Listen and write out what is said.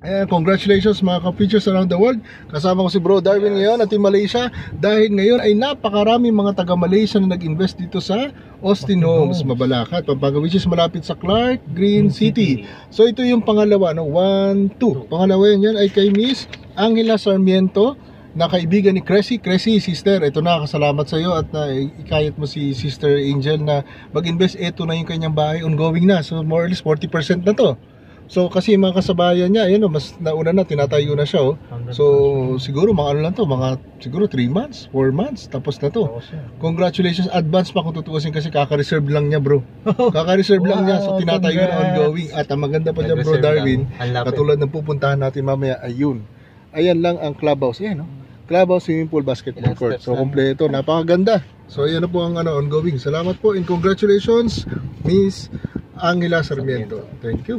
Ayan, congratulations mga ka-features around the world. Kasama ko si Bro Darwin ngayon at Team Malaysia dahil ngayon ay napakaraming mga taga Malaysia na nag-invest dito sa Austin Homes, Mabalacat, Pampanga which is malapit sa Clark Green City. So ito yung pangalawa, no? One, two. Pangalawa yan, yan ay kay Miss Angela Sarmiento na kaibigan ni Cressy. Cressy, sister, ito na, kasalamat sa iyo at na ikayat mo si Sister Angel na mag-invest. Ito na yung kanyang bahay, ongoing na. So more or less 40% na to. So kasi mga kasabayan niya, ayun, oh, mas nauna na, tinatayo na siya. Oh. So siguro mga ano lang to, mga siguro 3 months, 4 months, tapos na to. Congratulations, advance pa kung tutuusin kasi kaka-reserve lang niya bro. Kaka-reserve lang niya, so Wow, tinatayo na congrats. ongoing. At ang maganda pa dyan bro Darwin, katulad ng pupuntahan natin mamaya, ayun. Ayan lang ang clubhouse. Ayan, no? Clubhouse, swimming pool, basketball court. So, kompleto. Napakaganda. So, ayan na po ang ano, ongoing. Salamat po and congratulations, Miss Angela Sarmiento. Thank you.